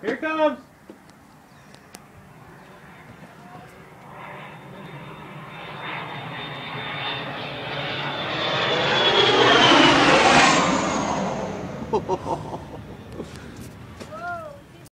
Here it comes.